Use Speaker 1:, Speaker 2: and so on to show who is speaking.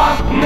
Speaker 1: Fuck